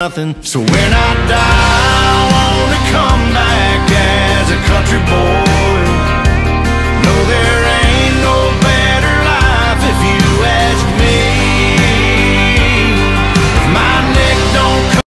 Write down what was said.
nothing. So when I die,